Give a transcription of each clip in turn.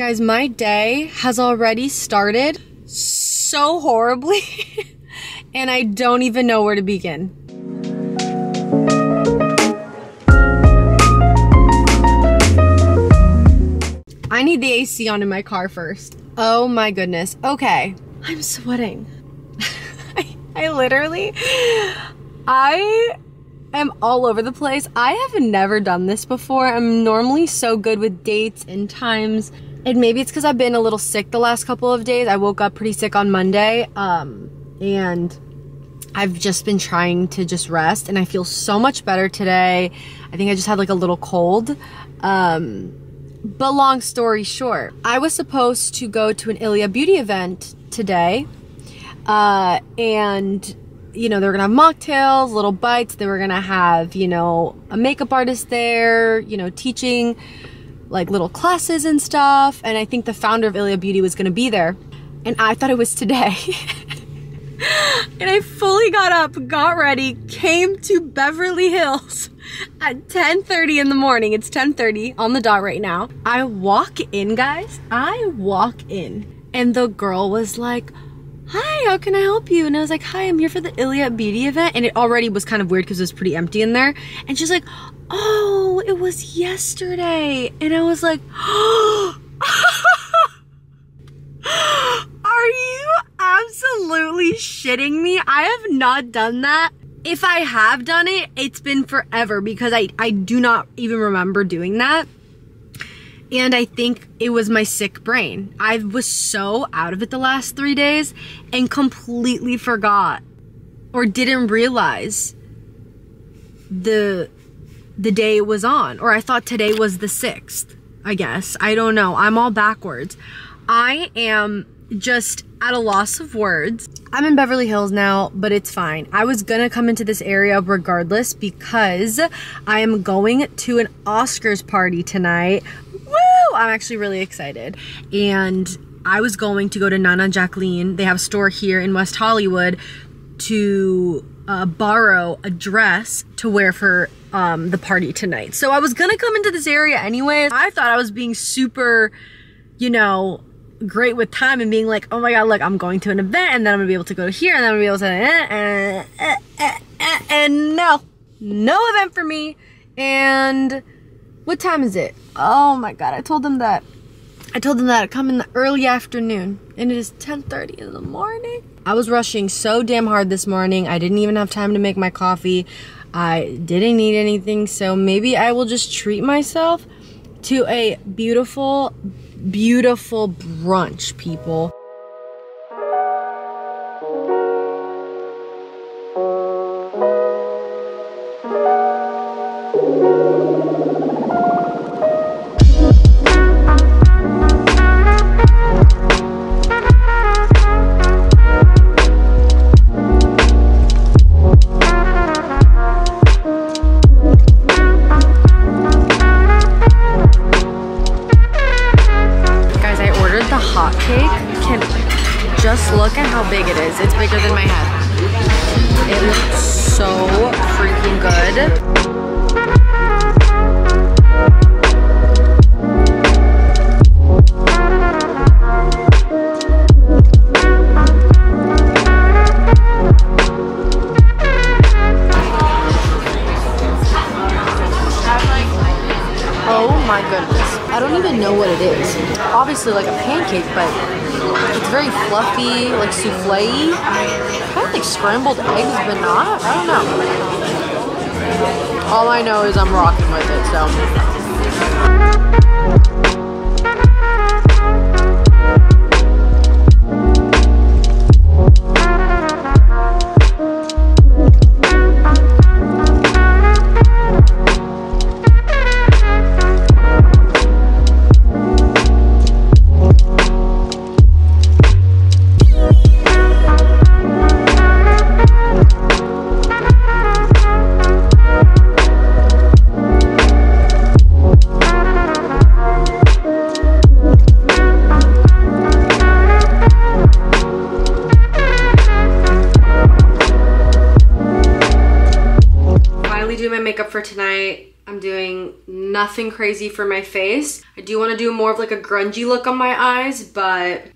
Guys, my day has already started so horribly, and I don't even know where to begin. I need the AC on in my car first. Oh my goodness. Okay. I'm sweating. I, I literally, I am all over the place. I have never done this before. I'm normally so good with dates and times. And maybe it's because I've been a little sick the last couple of days. I woke up pretty sick on Monday. Um, and I've just been trying to just rest and I feel so much better today. I think I just had like a little cold. Um, but long story short, I was supposed to go to an Ilia beauty event today. Uh, and you know, they were gonna have mocktails, little bites. They were gonna have, you know, a makeup artist there, you know, teaching like little classes and stuff. And I think the founder of Ilia Beauty was gonna be there. And I thought it was today. and I fully got up, got ready, came to Beverly Hills at 10.30 in the morning. It's 10.30 on the dot right now. I walk in, guys. I walk in and the girl was like, hi, how can I help you? And I was like, hi, I'm here for the Ilia Beauty event. And it already was kind of weird because it was pretty empty in there. And she's like, oh, it was yesterday. And I was like, are you absolutely shitting me? I have not done that. If I have done it, it's been forever because I, I do not even remember doing that. And I think it was my sick brain. I was so out of it the last three days and completely forgot or didn't realize the the day it was on. Or I thought today was the 6th, I guess. I don't know. I'm all backwards. I am just at a loss of words. I'm in Beverly Hills now, but it's fine. I was gonna come into this area regardless because I am going to an Oscars party tonight. I'm actually really excited. And I was going to go to Nana Jacqueline. They have a store here in West Hollywood to uh, borrow a dress to wear for um, the party tonight. So I was gonna come into this area anyways. I thought I was being super, you know, great with time and being like, oh my god, look, I'm going to an event and then I'm gonna be able to go here and then I'm gonna be able to, eh, eh, eh, and no, no event for me. And what time is it? Oh my god, I told them that. I told them that I'd come in the early afternoon and it is 10:30 in the morning. I was rushing so damn hard this morning. I didn't even have time to make my coffee. I didn't need anything, so maybe I will just treat myself to a beautiful beautiful brunch, people. Obviously like a pancake, but it's very fluffy, like souffle Kind of like scrambled eggs, but not. I don't know. All I know is I'm rocking with it, so. Nothing crazy for my face. I do want to do more of like a grungy look on my eyes, but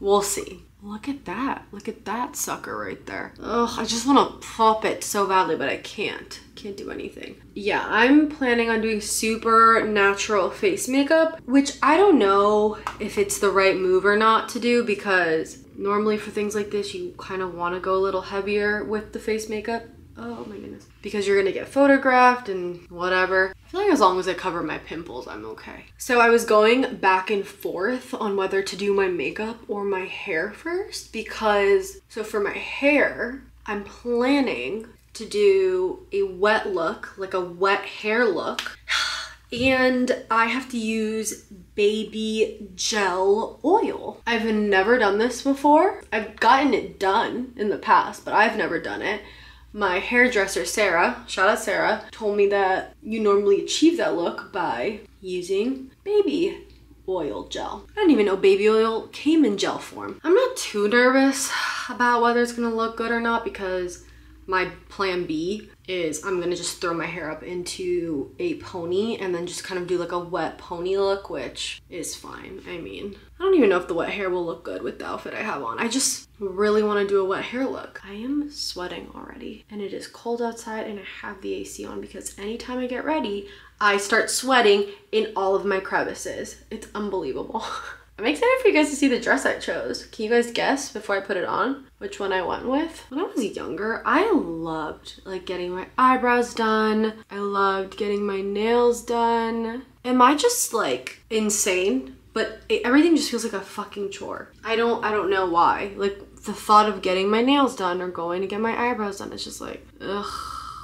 we'll see. Look at that. Look at that sucker right there. Ugh, I just want to pop it so badly, but I can't. Can't do anything. Yeah, I'm planning on doing super natural face makeup, which I don't know if it's the right move or not to do because normally for things like this, you kind of want to go a little heavier with the face makeup. Oh my goodness. Because you're gonna get photographed and whatever. I feel like as long as I cover my pimples, I'm okay. So I was going back and forth on whether to do my makeup or my hair first because, so for my hair, I'm planning to do a wet look, like a wet hair look. And I have to use baby gel oil. I've never done this before. I've gotten it done in the past, but I've never done it my hairdresser Sarah, shout out Sarah, told me that you normally achieve that look by using baby oil gel. I didn't even know baby oil came in gel form. I'm not too nervous about whether it's gonna look good or not because my plan B is I'm gonna just throw my hair up into a pony and then just kind of do like a wet pony look, which is fine. I mean, I don't even know if the wet hair will look good with the outfit I have on. I just really wanna do a wet hair look. I am sweating already and it is cold outside and I have the AC on because anytime I get ready, I start sweating in all of my crevices. It's unbelievable. I'm excited for you guys to see the dress I chose. Can you guys guess before I put it on which one I went with? When I was younger, I loved like getting my eyebrows done. I loved getting my nails done. Am I just like insane? But it, everything just feels like a fucking chore. I don't I don't know why. Like the thought of getting my nails done or going to get my eyebrows done, it's just like ugh.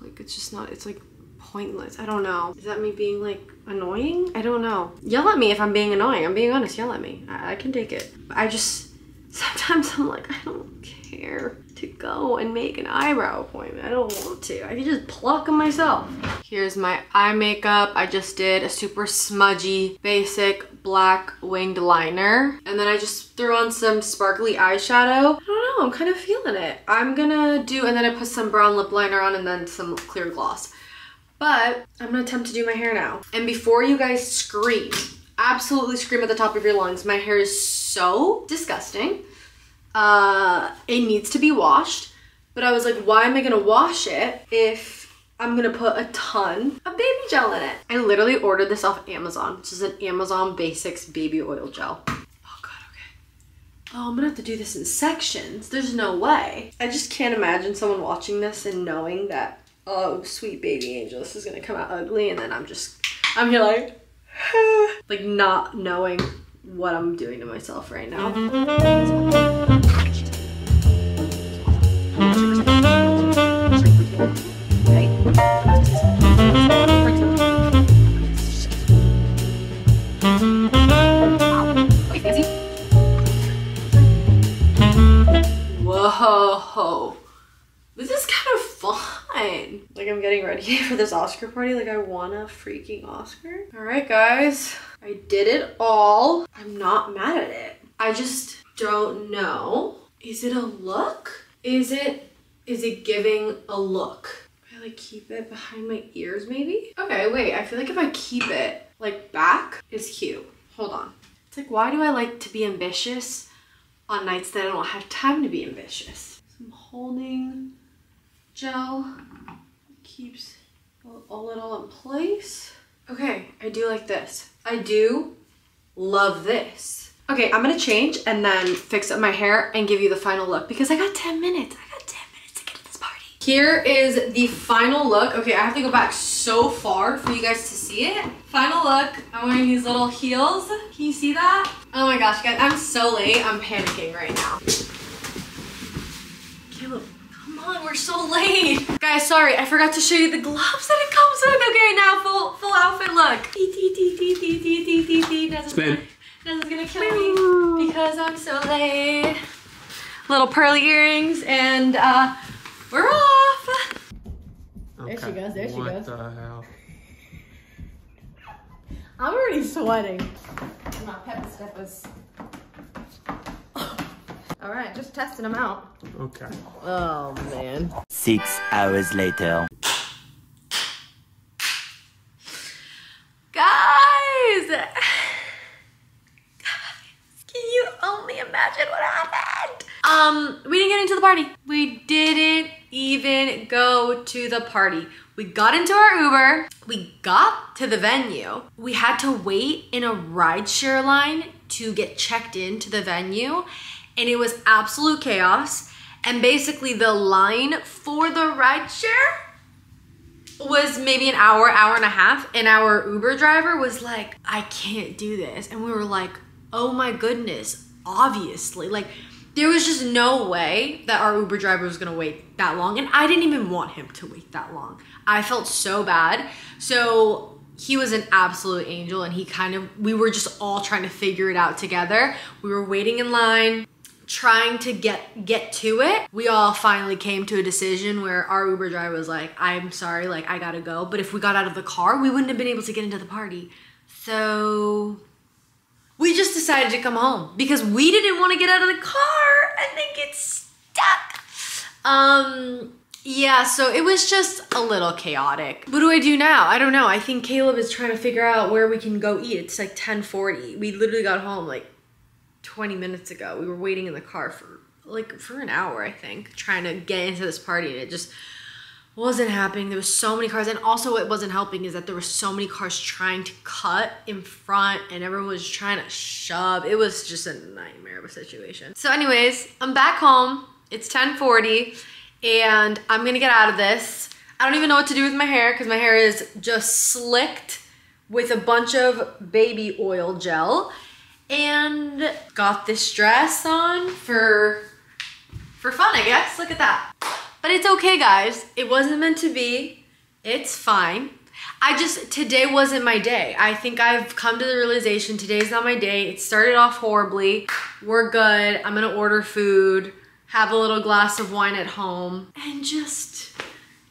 Like it's just not. It's like pointless. I don't know. Is that me being like annoying? I don't know. Yell at me if I'm being annoying. I'm being honest. Yell at me. I, I can take it. I just, sometimes I'm like, I don't care to go and make an eyebrow appointment. I don't want to. I can just pluck them myself. Here's my eye makeup. I just did a super smudgy, basic black winged liner. And then I just threw on some sparkly eyeshadow. I don't know, I'm kind of feeling it. I'm gonna do, and then I put some brown lip liner on and then some clear gloss. But I'm gonna attempt to do my hair now. And before you guys scream, absolutely scream at the top of your lungs, my hair is so disgusting. Uh, it needs to be washed. But I was like, why am I gonna wash it if I'm gonna put a ton of baby gel in it? I literally ordered this off Amazon, which is an Amazon Basics baby oil gel. Oh god, okay. Oh, I'm gonna have to do this in sections. There's no way. I just can't imagine someone watching this and knowing that oh, sweet baby angel, this is gonna come out ugly. And then I'm just, I'm here like, like not knowing what I'm doing to myself right now. Whoa. This is kind of fun. Like I'm getting ready for this Oscar party. Like I want a freaking Oscar. All right, guys. I did it all. I'm not mad at it. I just don't know. Is it a look? Is it, is it giving a look? I like keep it behind my ears maybe? Okay, wait, I feel like if I keep it like back, it's cute. Hold on. It's like, why do I like to be ambitious on nights that I don't have time to be ambitious? So I'm holding gel keeps all it all in place. Okay, I do like this. I do love this. Okay, I'm gonna change and then fix up my hair and give you the final look because I got 10 minutes. I got 10 minutes to get to this party. Here is the final look. Okay, I have to go back so far for you guys to see it. Final look, I'm wearing these little heels. Can you see that? Oh my gosh, guys, I'm so late. I'm panicking right now. Caleb, on, we're so late. Guys, sorry, I forgot to show you the gloves that it comes with. Okay, now full full outfit look. Spin. This is gonna kill me because I'm so late. Little pearly earrings and uh, we're off. Okay. There she goes, there she what goes. What the hell? I'm already sweating. My pepper step was all right, just testing them out. Okay. Oh, man. Six hours later. Guys! Guys, can you only imagine what happened? Um, we didn't get into the party. We didn't even go to the party. We got into our Uber, we got to the venue. We had to wait in a rideshare line to get checked into the venue and it was absolute chaos. And basically the line for the rideshare was maybe an hour, hour and a half. And our Uber driver was like, I can't do this. And we were like, oh my goodness, obviously. Like there was just no way that our Uber driver was gonna wait that long. And I didn't even want him to wait that long. I felt so bad. So he was an absolute angel and he kind of, we were just all trying to figure it out together. We were waiting in line trying to get get to it we all finally came to a decision where our uber driver was like i'm sorry like i gotta go but if we got out of the car we wouldn't have been able to get into the party so we just decided to come home because we didn't want to get out of the car and then get stuck um yeah, so it was just a little chaotic. What do I do now? I don't know. I think Caleb is trying to figure out where we can go eat. It's like 1040. We literally got home like 20 minutes ago. We were waiting in the car for like for an hour, I think, trying to get into this party and it just wasn't happening. There was so many cars and also what wasn't helping is that there were so many cars trying to cut in front and everyone was trying to shove. It was just a nightmare of a situation. So anyways, I'm back home. It's 1040 and I'm gonna get out of this. I don't even know what to do with my hair because my hair is just slicked with a bunch of baby oil gel and got this dress on for for fun, I guess. Look at that. But it's okay, guys. It wasn't meant to be. It's fine. I just, today wasn't my day. I think I've come to the realization today's not my day. It started off horribly. We're good. I'm gonna order food have a little glass of wine at home, and just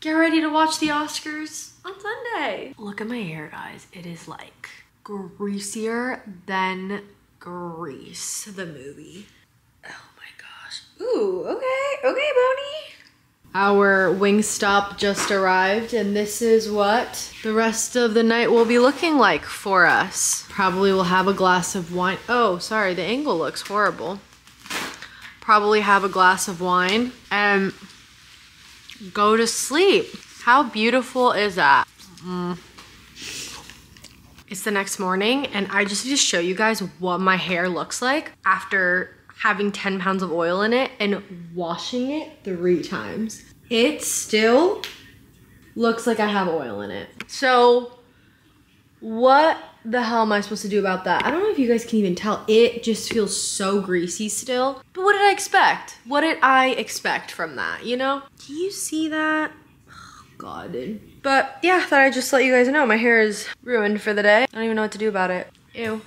get ready to watch the Oscars on Sunday. Look at my hair, guys. It is like greasier than Grease, the movie. Oh my gosh. Ooh, okay, okay, Boney. Our Wingstop just arrived and this is what the rest of the night will be looking like for us. Probably will have a glass of wine. Oh, sorry, the angle looks horrible probably have a glass of wine and go to sleep. How beautiful is that? Mm. It's the next morning and I just need to show you guys what my hair looks like after having 10 pounds of oil in it and washing it three times. It still looks like I have oil in it. So what the hell am I supposed to do about that? I don't know if you guys can even tell. It just feels so greasy still. But what did I expect? What did I expect from that, you know? Do you see that? God, dude. But yeah, thought I'd just let you guys know my hair is ruined for the day. I don't even know what to do about it. Ew.